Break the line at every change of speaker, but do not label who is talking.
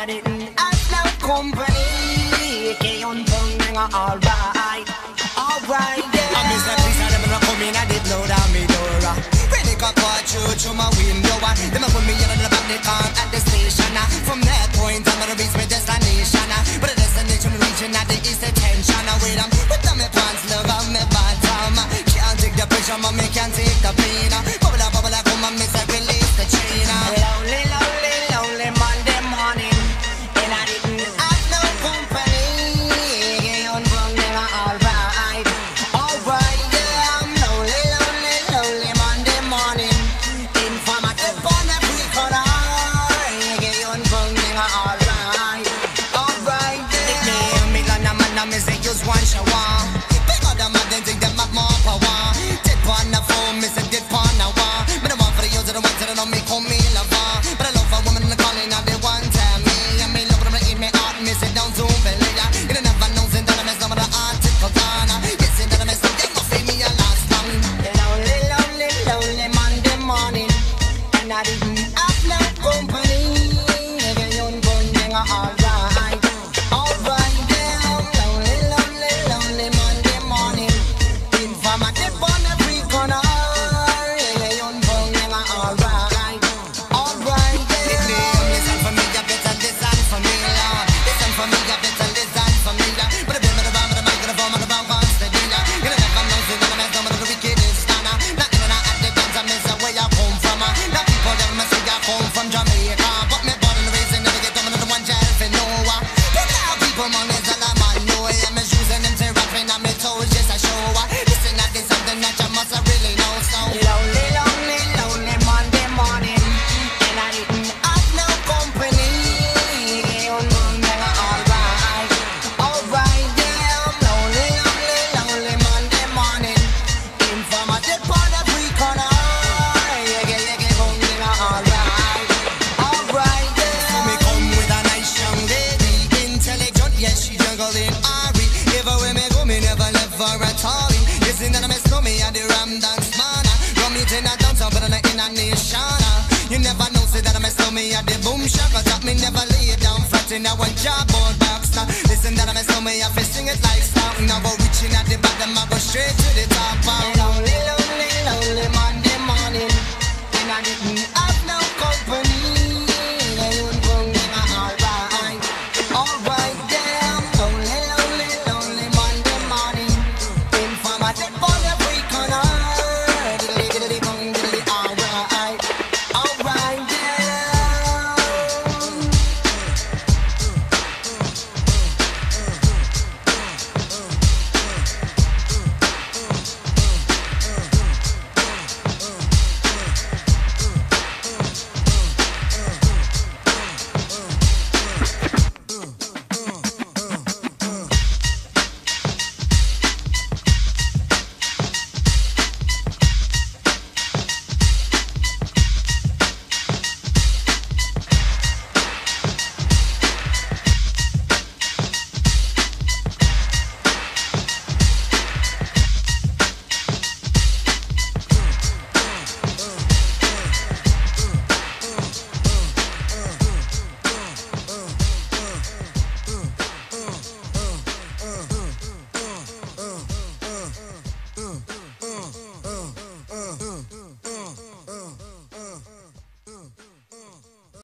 that it has no company. Okay, on tongue, alright, alright. Yeah.
I miss that piece of them not coming, I did know that me door. Uh. Really got caught through through my window. Uh. Them put me in the back they come at the station. Uh. From that point, I'm gonna reach my destination. But the destination region at the east attention. Wait, I'm with them, my pants, love, I'm my bottom. Can't take the pressure, mommy can't take the pain.
alright.
dum dance man. Run me in a downtown, but I'm in a nation. Ah. You never know, say that
I'm
a me at the boom shop. Cause that me never lay down flat in that one job board box. Now, listen that I'm a me, I fi sing it like song. Now go reaching at the bottom, I go straight to the top. Bound.